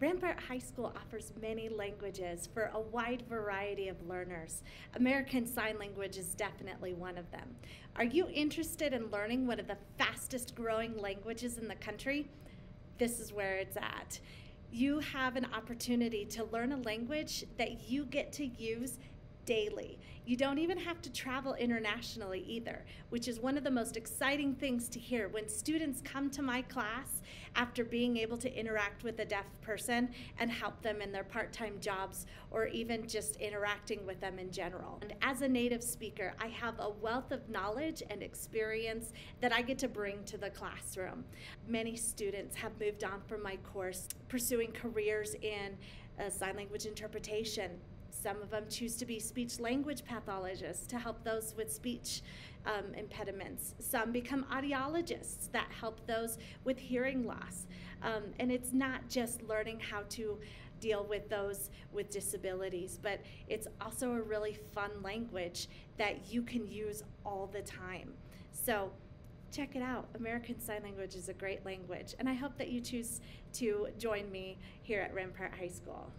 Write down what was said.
Rampart High School offers many languages for a wide variety of learners. American Sign Language is definitely one of them. Are you interested in learning one of the fastest growing languages in the country? This is where it's at. You have an opportunity to learn a language that you get to use daily. You don't even have to travel internationally either, which is one of the most exciting things to hear when students come to my class after being able to interact with a deaf person and help them in their part time jobs or even just interacting with them in general. And as a native speaker, I have a wealth of knowledge and experience that I get to bring to the classroom. Many students have moved on from my course pursuing careers in uh, sign language interpretation, some of them choose to be speech language pathologists to help those with speech um, impediments. Some become audiologists that help those with hearing loss. Um, and it's not just learning how to deal with those with disabilities, but it's also a really fun language that you can use all the time. So check it out. American Sign Language is a great language, and I hope that you choose to join me here at Rampart High School.